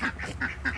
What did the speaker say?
ha ha ha